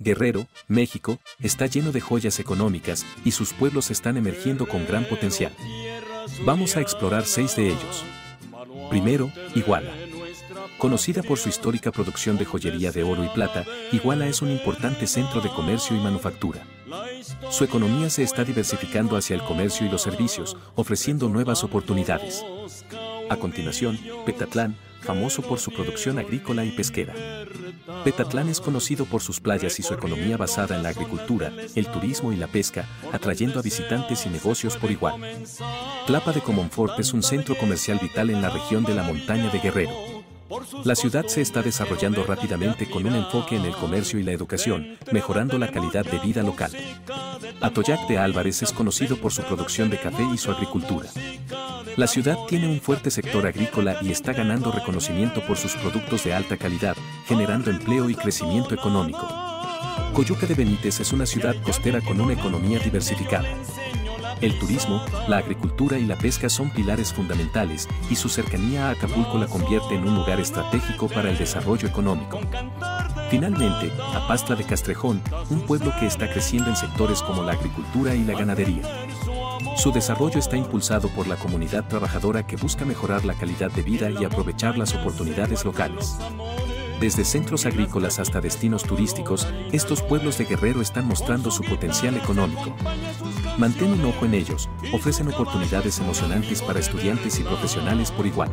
Guerrero, México, está lleno de joyas económicas y sus pueblos están emergiendo con gran potencial. Vamos a explorar seis de ellos. Primero, Iguala. Conocida por su histórica producción de joyería de oro y plata, Iguala es un importante centro de comercio y manufactura. Su economía se está diversificando hacia el comercio y los servicios, ofreciendo nuevas oportunidades. A continuación, Petatlán, famoso por su producción agrícola y pesquera. Petatlán es conocido por sus playas y su economía basada en la agricultura, el turismo y la pesca, atrayendo a visitantes y negocios por igual. Tlapa de Comonfort es un centro comercial vital en la región de la montaña de Guerrero. La ciudad se está desarrollando rápidamente con un enfoque en el comercio y la educación, mejorando la calidad de vida local. Atoyac de Álvarez es conocido por su producción de café y su agricultura. La ciudad tiene un fuerte sector agrícola y está ganando reconocimiento por sus productos de alta calidad, generando empleo y crecimiento económico. Coyuca de Benítez es una ciudad costera con una economía diversificada. El turismo, la agricultura y la pesca son pilares fundamentales y su cercanía a Acapulco la convierte en un lugar estratégico para el desarrollo económico. Finalmente, Apastla de Castrejón, un pueblo que está creciendo en sectores como la agricultura y la ganadería. Su desarrollo está impulsado por la comunidad trabajadora que busca mejorar la calidad de vida y aprovechar las oportunidades locales. Desde centros agrícolas hasta destinos turísticos, estos pueblos de Guerrero están mostrando su potencial económico. Mantén un ojo en ellos, ofrecen oportunidades emocionantes para estudiantes y profesionales por igual.